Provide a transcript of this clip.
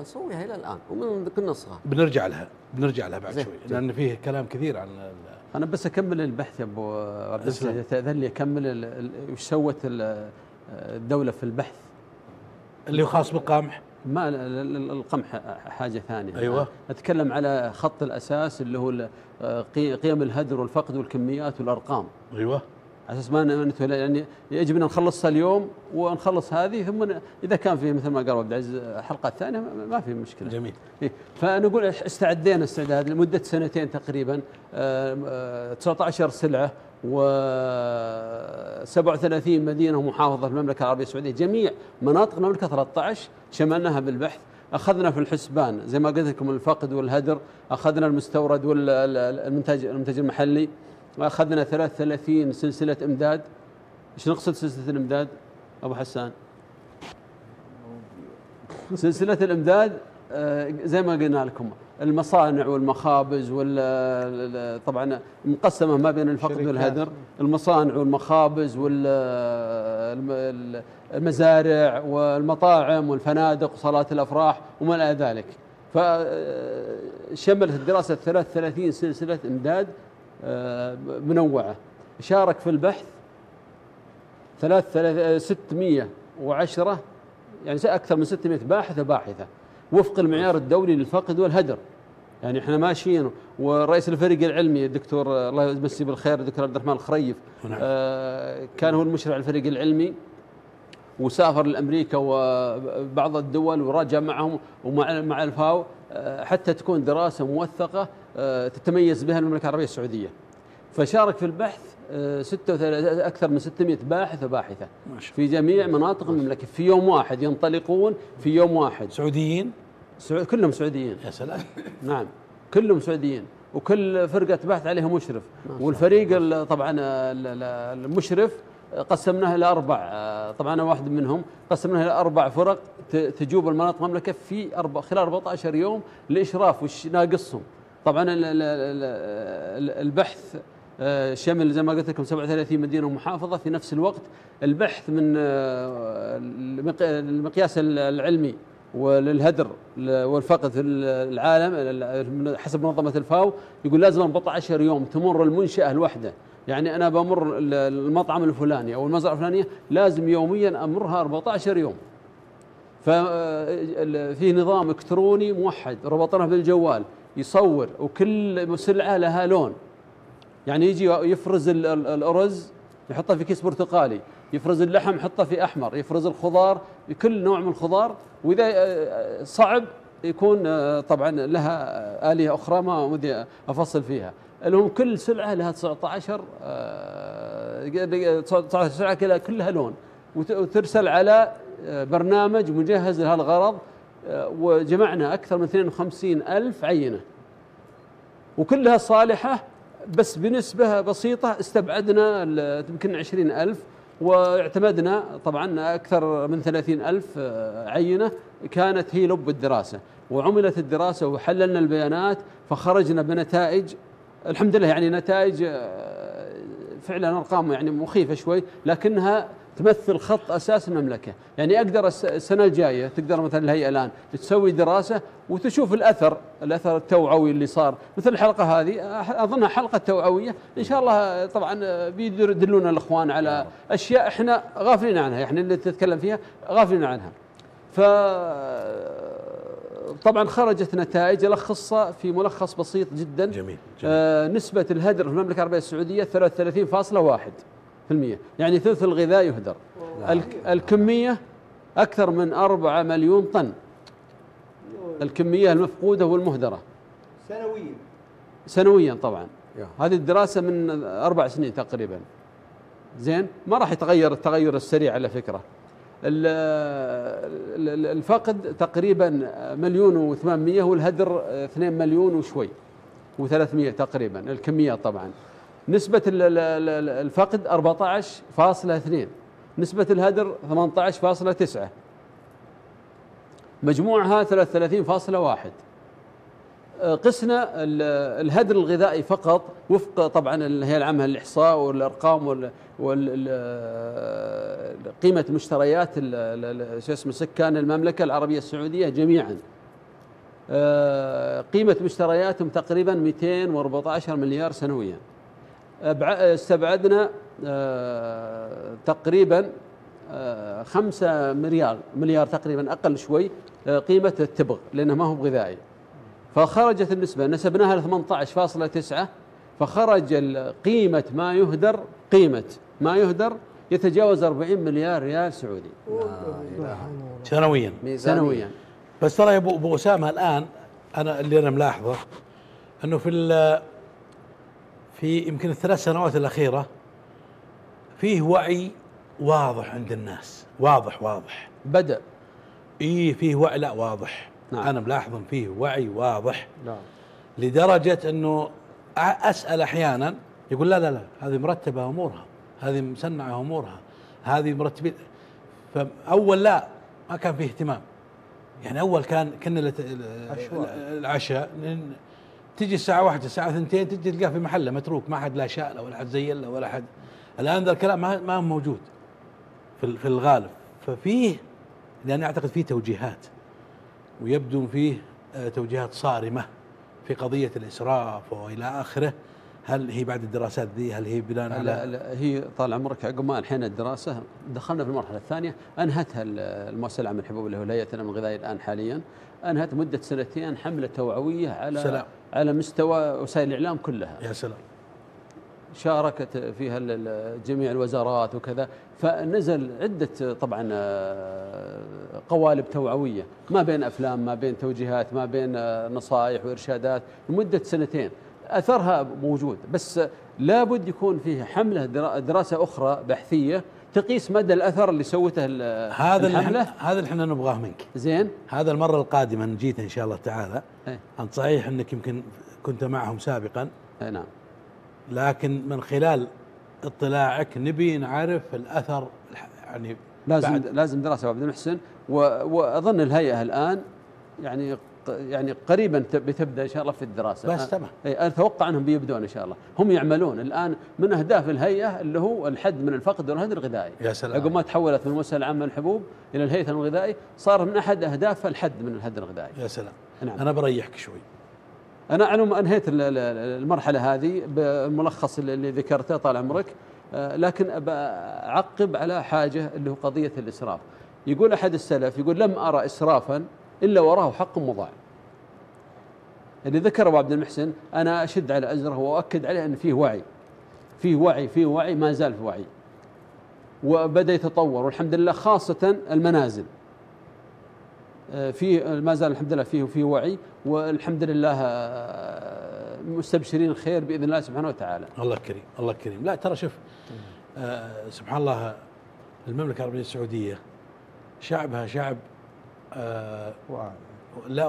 نسويها إلى الآن ومن كنا صغار. بنرجع لها بنرجع لها بعد شوي. لأن فيه كلام كثير عن أنا بس أكمل البحث يا أبو عبد. العزيز. تأذن لي أكمل وش سوت ال- الدولة في البحث؟ اللي هو خاص بالقمح؟ ما ال- ال- القمح حاجة ثانية. أيوة. أتكلم على خط الأساس اللي هو قي- قيم الهدر والفقد والكميات والأرقام. أيوه. على أساس ما نتولى يعني يجب أن نخلصها اليوم ونخلص هذه ثم إذا كان في مثل ما قال عبد العزيز الحلقة الثانية ما- في مشكلة. جميل. إيه، فنقول استعدينا استعداد لمدة سنتين تقريبا آه، آه، 19 سلعة و 37 مدينة ومحافظة في المملكة العربية السعودية. جميع مناطق المملكة 13 شملناها بالبحث. أخذنا في الحسبان زي ما قلت لكم الفقد والهدر. أخذنا المستورد والمنتج المنتج المحلي. وأخذنا 33 سلسلة إمداد. إيش نقصد سلسلة الإمداد؟ أبو حسان. سلسلة الإمداد آه، زي ما قلنا لكم المصانع والمخابز وال طبعا مقسمة ما بين الفقد. والهدر. المصانع والمخابز والمزارع والمطاعم والفنادق وصالات الأفراح وما إلى ذلك. فشملت الدراسة 33 سلسلة إمداد. آه، منوعة. شارك في البحث ثلاث ثلاث- 610 يعني أكثر من 600 باحث وباحثه وفق المعيار الدولي للفقد والهدر. يعني إحنا ماشيين ورئيس الفريق العلمي الدكتور الله يمسيه بالخير الدكتور عبد الرحمن الخريف نعم. آه كان هو المشرع الفريق العلمي. وسافر لأمريكا وبعض الدول وراجع معهم ومع مع الفاو آه، حتى تكون دراسة موثقة آه، تتميز بها المملكة العربية السعودية. فشارك في البحث آه، 36 أكثر من 600 باحث وباحثه في جميع مناطق المملكة. في يوم واحد ينطلقون في يوم واحد. سعوديين؟ سعو- كلهم سعوديين. يا سلام. نعم. كلهم سعوديين. وكل فرقة بحث عليها مشرف. والفريق ال- طبعا ال- ال- المشرف قسمناه إلى أربع طبعا أنا واحد منهم قسمناه إلى أربع فرق تجوب المناطق المملكة في أربع خلال 14 يوم لإشراف وش ناقصهم. طبعا ال- ال- ال- ال- البحث آه، شمل زي ما قلت لكم 37 مدينة ومحافظة في نفس الوقت. البحث من آه، المق- المقياس العلمي وللهدر والفقد في العالم حسب منظمة الفاو يقول لازم 14 يوم تمر المنشأة الواحدة. يعني أنا بمر المطعم الفلاني أو المزرعة الفلانية لازم يوميا أمرها 14 يوم. ففي نظام إلكتروني موحد ربطناه بالجوال يصور وكل سلعة لها لون. يعني يجي يفرز ال- ال- الأرز يحطه في كيس برتقالي يفرز اللحم يحطه في أحمر يفرز الخضار كل نوع من الخضار. وإذا آه، صعب يكون آه، طبعا لها آلية أخرى ما ودي أفصل فيها. لهم كل سلعة لها 19 آه، 19 سلعة كلها- كلها لون وت- وترسل على آه، برنامج مجهز لهالغرض آه، وجمعنا أكثر من 52 ألف عينة. وكلها صالحة بس بنسبة بسيطة استبعدنا يمكن عشرين ألف واعتمدنا طبعا أكثر من ثلاثين ألف آه، عينة كانت هي لب الدراسة. وعملت الدراسة وحللنا البيانات فخرجنا بنتائج الحمد لله يعني نتائج آه، فعلا أرقام يعني مخيفة شوي لكنها تمثل خط أساس المملكة، يعني أقدر الس- السنة الجاية تقدر مثلا الهيئه الآن تسوي دراسة وتشوف الأثر، الأثر التوعوي اللي صار، مثل الحلقة هذه أظنها حلقة توعوية، إن شاء الله طبعا بيدلون الإخوان على أشياء إحنا غافلين عنها، إحنا اللي تتكلم فيها غافلين عنها. ف طبعا خرجت نتائج الخصها في ملخص بسيط جدا. جميل جميل. آه، نسبة الهدر في المملكة العربية السعودية 33.1% في المية. يعني ثلث الغذاء يهدر. الك- الكمية أكثر من 4 مليون طن. الكمية المفقودة والمهدرة. سنويا. سنويا طبعا. هذه الدراسة من أربع سنين تقريبا. زين؟ ما راح يتغير التغير السريع على ال- الفقد تقريبا مليون وثمانمية والهدر اثنين مليون وشوي وثلاثمية تقريبا الكميات طبعا. نسبة ال- ال- ال- الفقد 14.2 نسبة الهدر 18.9 مجموعها 33.1 قسنا ال- الهدر الغذائي فقط وفق طبعا الهيئه العامه للاحصاء والأرقام وال وال- قيمة مشتريات شو اسمه سكان المملكة العربية السعودية جميعا. آه، قيمة مشترياتهم تقريبا 214 مليار سنويا. استبعدنا آه، تقريبا آه، خمسة مليار مليار تقريبا أقل شوي آه، قيمة التبغ لأنه ما هو بغذائي. فخرجت النسبة نسبناها ل 18.9 فخرج قيمة ما يهدر قيمة ما يهدر يتجاوز 40 مليار ريال سعودي. سنويا. سنويا. بس ترى يا ابو أبو أسامة الآن أنا اللي أنا ملاحظه أنه في ال- في يمكن الثلاث سنوات الأخيرة فيه وعي واضح عند الناس. واضح واضح. بدأ. اي فيه وعي. لا واضح. نعم. أنا ملاحظ فيه وعي واضح. نعم. لدرجة أنه أ- أسأل أحيانا يقول لا لا لا هذه مرتبة أمورها. هذه مسنعه أمورها. هذه مرتبين فأول لا ما كان فيه اهتمام. يعني أول كان كنا العشاء. تجي الساعة واحدة الساعة ثنتين تجي تلقاه في محله متروك ما حد لا شاء له ولا حد زين له ولا حد. الآن ذا الكلام ما ما هو موجود في في الغالب. ففيه لأني أعتقد فيه توجيهات. ويبدو فيه آه، توجيهات صارمة في قضية الإسراف وإلى آخره. هل هي بعد الدراسات ذي؟ هل هي بناء لا على لا هي طال عمرك عقب ما انحينا الدراسة دخلنا في المرحلة الثانية أنهتها ال- المؤسسة العامة للحبوب اللي هو الهيئه الامن الغذائي الآن حاليا. أنهت مدة سنتين حملة توعوية على سلام. على مستوى وسائل الإعلام كلها. يا سلام. شاركت فيها جميع الوزارات وكذا فنزل عدة طبعا آه، قوالب توعوية ما بين أفلام ما بين توجيهات ما بين آه، نصائح وإرشادات. لمدة سنتين أثرها موجود بس لابد يكون فيه حملة درا- دراسة أخرى بحثية تقيس مدى الأثر اللي سوته هذا إحنا هذا اللي إحنا نبغاه منك. زين. هذا المرة القادمة إن جيت إن شاء الله تعالى. إيه. أنت صحيح أنك يمكن كنت معهم سابقا. إيه نعم. لكن من خلال اطلاعك نبي نعرف الأثر الح- يعني لازم لازم دراسة عبد المحسن وأظن الهيئة الآن يعني يعني قريبا بتبدأ إن شاء الله في الدراسة. بس تمام. أنا أتوقع أنهم بيبدون إن شاء الله. هم يعملون. الآن من أهداف الهيئة اللي هو الحد من الفقد والهدر الغذائي. يا سلام. عقب ما تحولت من المؤسسه العامه للحبوب إلى الهيئة الغذائي صار من أحد اهدافها الحد من الهدر الغذائي. يا سلام. نعم. أنا بريحك شوي. أنا على ما أنهيت ال- ال- المرحلة هذه بالملخص اللي- ذكرته طال عمرك. لكن أعقب على حاجة اللي هو قضية الإسراف. يقول أحد السلف يقول لم أرى اسرافا إلا وراه حق مضاع اللي ذكر أبو عبد المحسن أنا أشد على أزره وأؤكد عليه أن فيه وعي. فيه وعي فيه وعي ما زال في وعي. وبدأ يتطور والحمد لله خاصة المنازل. آه، في ما زال الحمد لله فيه فيه وعي والحمد لله آه، مستبشرين الخير بإذن الله سبحانه وتعالى. الله كريم الله كريم. لا ترى شوف آه سبحان الله المملكة العربية السعودية شعبها شعب آه لا